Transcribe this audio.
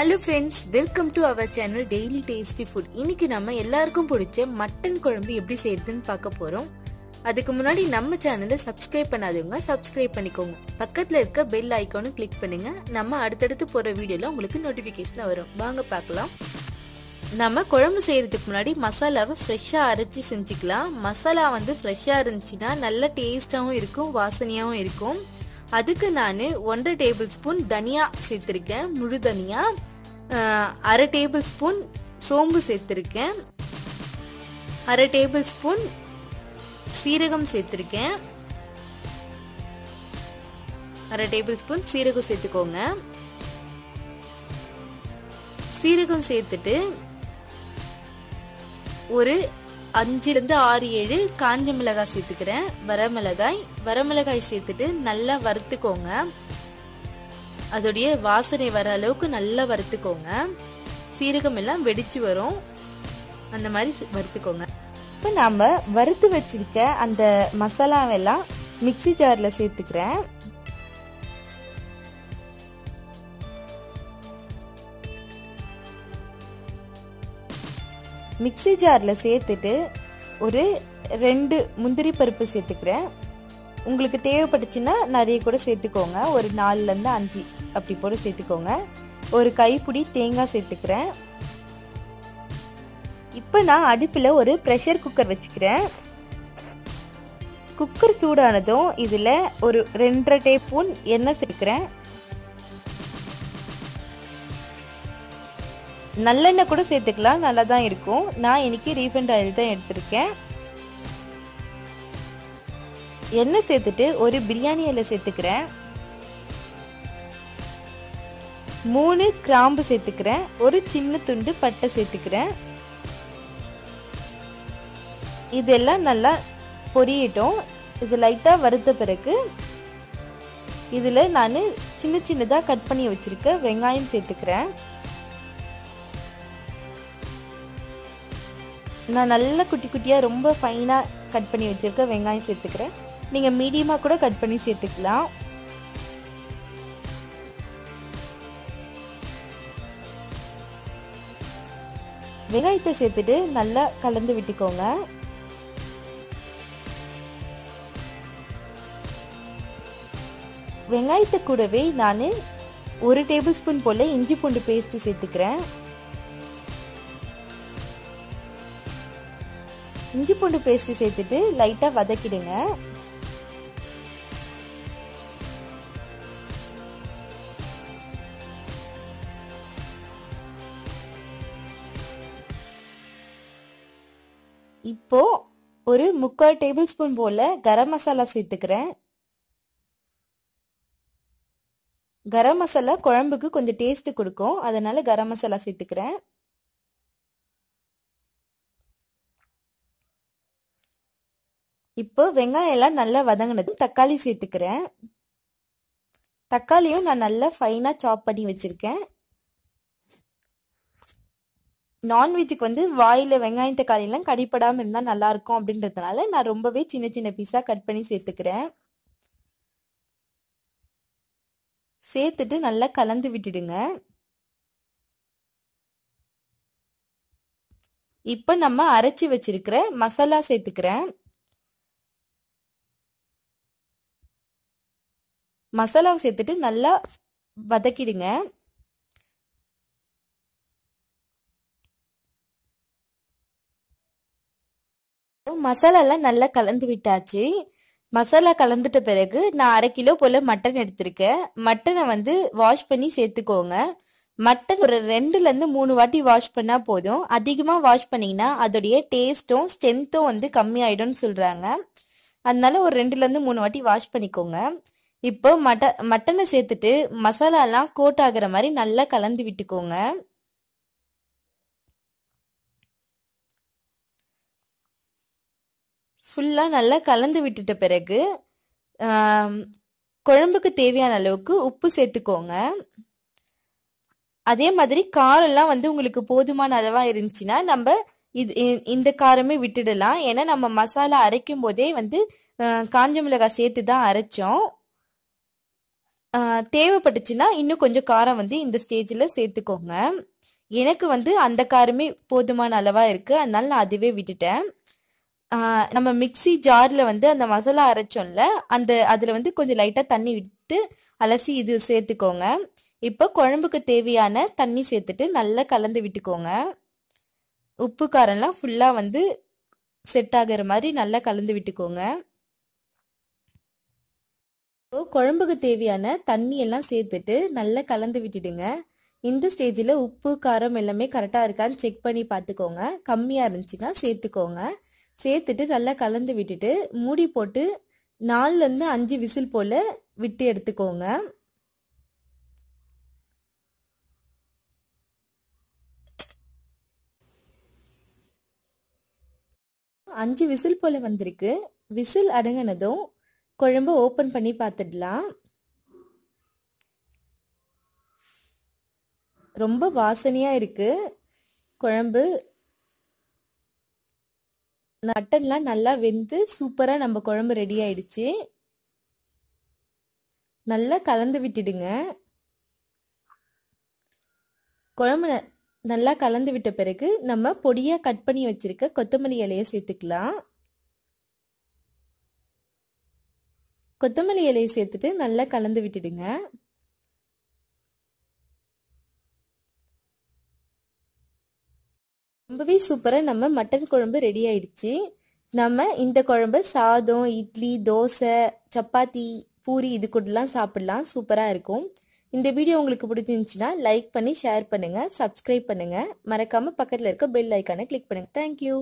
Hello friends welcome to our channel daily tasty food இன்னைக்கு நம்ம எல்லாருக்கும் பிடிச்ச மட்டன் குழம்பு எப்படி செய்யறதுன்னு பார்க்க போறோம். அதுக்கு முன்னாடி நம்ம சேனலை சப்ஸ்கிரைப் பண்ணாதவங்க சப்ஸ்கிரைப் பண்ணிக்கோங்க. பக்கத்துல இருக்க பெல் ஐக்கானும் கிளிக் பண்ணுங்க. நம்ம அடுத்தடுத்து போற வீடியோல உங்களுக்கு நோட்டிபிகேஷன் வரும். வாங்க பார்க்கலாம். நம்ம குழம்பு செய்யறதுக்கு முன்னாடி மசாலாவை ஃப்ரெஷ்ஷாக அரைச்சி செஞ்சுக்கலாம். மசாலா வந்து ஃப்ரெஷ்ஷாக இருந்துச்சுன்னா நல்ல டேஸ்ட்டாகவும் இருக்கும் வாசனையாகவும் இருக்கும். அதுக்கு நான் ஒன்றரை டேபிள் ஸ்பூன் தனியா சேர்த்துருக்கேன். முழு தனியா. அரை டேபிள் ஸ்பூன் சோம்பு சேர்த்துருக்கேன். அரை டேபிள் ஸ்பூன் சீரகம் சேர்த்துருக்கேன். அரை டேபிள் ஸ்பூன் சீரகம் சேர்த்துக்கோங்க. சீரகம் சேர்த்துட்டு ஒரு அஞ்சுலேருந்து ஆறு ஏழு காஞ்ச மிளகாய் சேர்த்துக்கிறேன். வரமிளகாய் வரமிளகாய் சேர்த்துட்டு நல்லா வறுத்துக்கோங்க. அதோடைய வாசனை வர அளவுக்கு நல்லா வறுத்துக்கோங்க. சீரகம் எல்லாம் வெடிச்சு வரும். அந்த மாதிரி வறுத்துக்கோங்க. இப்போ நாம் வறுத்து வச்சிருக்க அந்த மசாலாவெல்லாம் மிக்சி ஜாரில் சேர்த்துக்கிறேன். மிக்சி ஜாரில் சேர்த்துட்டு ஒரு ரெண்டு முந்திரி பருப்பு சேர்த்துக்கிறேன். உங்களுக்கு தேவைப்பட்டுச்சுன்னா நிறைய கூட சேர்த்துக்கோங்க. ஒரு நாலுலேருந்து அஞ்சு அப்படி போட்டு சேர்த்துக்கோங்க. ஒரு கைப்பிடி தேங்காய் சேர்த்துக்கிறேன். இப்போ நான் அடுப்பில் ஒரு ப்ரெஷர் குக்கர் வச்சுக்கிறேன். குக்கர் சூடானதும் இதில் ஒரு ரெண்டரை டேஸ்பூன் எண்ணெய் சேர்க்கிறேன் நல்லெண்ணெய் கூட சேர்த்துக்கலாம் நல்லா தான் இருக்கும். நான் இன்னைக்கு ரீஃபண்ட் ஆயில் தான் எடுத்திருக்கேன். எண்ணெய் சேர்த்துட்டு ஒரு பிரியாணி இலை சேர்த்துக்கிறேன். மூணு கிராம்பு சேர்த்துக்கிறேன் ஒரு சின்ன துண்டு பட்டை சேர்த்துக்கிறேன். இதெல்லாம் நல்லா பொரியட்டும். இது லைட்டாக வறுத்த பிறகு இதில் நான் சின்ன சின்னதாக கட் பண்ணி வச்சுருக்க வெங்காயம் சேர்த்துக்கிறேன். நான் நல்லா குட்டி குட்டியாக ரொம்ப ஃபைனாக கட் பண்ணி வச்சுருக்க வெங்காயம் சேர்த்துக்கிறேன். நீங்கள் மீடியமாக கூட கட் பண்ணி சேர்த்துக்கலாம். வெங்காயத்தை சேர்த்துட்டு நல்லா கலந்து விட்டுக்கோங்க. வெங்காயத்தை கூடவே நான் ஒரு டேபிள் ஸ்பூன் போல் இஞ்சி பூண்டு பேஸ்ட் சேர்த்துக்கிறேன். இஞ்சி பூண்டு பேஸ்ட் சேர்த்துட்டு லைட்டாக வதக்கிடுங்க. இப்போ ஒரு முக்கால் டேபிள் ஸ்பூன் போல கரம் மசாலா சேர்த்துக்கிறேன். கரம் மசாலா குழம்புக்கு கொஞ்சம் டேஸ்ட் கொடுக்கும். அதனால கரம் மசாலா சேர்த்துக்கிறேன். இப்போ வெங்காயம் எல்லாம் நல்லா வதங்கினது தக்காளி சேர்த்துக்கிறேன். தக்காளியும் நான் நல்லா ஃபைனாக சாப் பண்ணி வச்சுருக்கேன். நான்வெஜ்ஜுக்கு வந்து வாயில் வெங்காயம் தக்காளியெல்லாம் கடிப்படாமல் இருந்தால் நல்லாயிருக்கும் அப்படின்றதுனால நான் ரொம்பவே சின்ன சின்ன பீஸாக கட் பண்ணி சேர்த்துக்கிறேன். சேர்த்துட்டு நல்லா கலந்து விட்டுடுங்க. இப்போ நம்ம அரைச்சி வச்சிருக்கிற மசாலா சேர்த்துக்கிறேன். மசாலாவை சேர்த்துட்டு நல்லா வதக்கிடுங்க. மசாலாலாம் நல்லா கலந்து விட்டாச்சு. மசாலா கலந்துட்ட பிறகு நான் அரை கிலோ போல மட்டன் எடுத்திருக்கேன். மட்டனை வந்து வாஷ் பண்ணி சேர்த்துக்கோங்க. மட்டன் ஒரு ரெண்டுலேருந்து மூணு வாட்டி வாஷ் பண்ணால் போதும். அதிகமாக வாஷ் பண்ணிங்கன்னா அதோடைய டேஸ்ட்டும் ஸ்ட்ரென்த்தும் வந்து கம்மியாயிடும்னு சொல்கிறாங்க அதனால ஒரு ரெண்டுலேருந்து மூணு வாட்டி வாஷ் பண்ணிக்கோங்க. இப்போ மட்ட மட்டனை சேர்த்துட்டு மசாலாலாம் கோட் ஆகிற மாதிரி நல்லா கலந்து விட்டுக்கோங்க. ஃபுல்லாக நல்லா கலந்து விட்டுட்ட பிறகு குழம்புக்கு தேவையான அளவுக்கு உப்பு சேர்த்துக்கோங்க. அதே மாதிரி காரம்லாம் வந்து உங்களுக்கு போதுமான அளவாக இருந்துச்சுன்னா நம்ம இது இந்த காரமே விட்டுடலாம். ஏன்னா நம்ம மசாலா அரைக்கும் போதே வந்து காஞ்ச மிளகாய் சேர்த்து தான் அரைச்சோம். தேவைப்பட்டுச்சுன்னா இன்னும் கொஞ்சம் காரம் வந்து இந்த ஸ்டேஜில் சேர்த்துக்கோங்க. எனக்கு வந்து அந்த காரமே போதுமான அளவாக இருக்குது அதனால நான் அதுவே விட்டுட்டேன். நம்ம மிக்சி ஜார்ல வந்து அந்த மசாலா அரைச்சோம்ல அந்த அதுல வந்து கொஞ்சம் லைட்டா தண்ணி விட்டு அலசி இது சேர்த்துக்கோங்க. இப்போ குழம்புக்கு தேவையான தண்ணி சேர்த்துட்டு நல்லா கலந்து விட்டுக்கோங்க. உப்பு காரம்லாம் ஃபுல்லாக வந்து செட் ஆகிற மாதிரி நல்லா கலந்து விட்டுக்கோங்க. இப்போ குழம்புக்கு தேவையான தண்ணி எல்லாம் சேர்த்துட்டு நல்லா கலந்து விட்டுடுங்க. இந்த ஸ்டேஜில் உப்பு காரம் எல்லாமே கரெக்டாக இருக்கான்னு செக் பண்ணி பார்த்துக்கோங்க. கம்மியாக இருந்துச்சுன்னா சேர்த்துக்கோங்க. சேர்த்துட்டு நல்லா கலந்து விட்டுட்டு மூடி போட்டு நாலுலேருந்து அஞ்சு விசில் போல் விட்டு எடுத்துக்கோங்க. அஞ்சு விசில் போல் வந்திருக்கு. விசில் அடங்கினதும் குழம்பு ஓப்பன் பண்ணி பார்த்துடலாம் ரொம்ப வாசனையாக இருக்குது குழம்பு மட்டன்லாம் நல்லா வெந்து சூப்பராக நம்ம குழம்பு ரெடி ஆயிடுச்சு. நல்லா கலந்து விட்டுடுங்க. குழம்பு நல்லா கலந்து விட்ட பிறகு நம்ம பொடியாக கட் பண்ணி வச்சிருக்க கொத்தமல்லி இலையை சேர்த்துக்கலாம். கொத்தமல்லி இலையை சேர்த்துட்டு நல்லா கலந்து விட்டுடுங்க. ரொம்பவே சூப்பராக நம்ம மட்டன் குழம்பு ரெடி ஆயிடுச்சு. நம்ம இந்த குழம்பு சாதம் இட்லி தோசை சப்பாத்தி பூரி இது கூடலாம் சாப்பிடலாம். சூப்பராக இருக்கும். இந்த வீடியோ உங்களுக்கு பிடிச்சிருந்துச்சுன்னா லைக் பண்ணி ஷேர் பண்ணுங்க சப்ஸ்கிரைப் பண்ணுங்க. மறக்காம பக்கத்தில் இருக்க பெல் ஐக்கானை கிளிக் பண்ணுங்க. தேங்க்யூ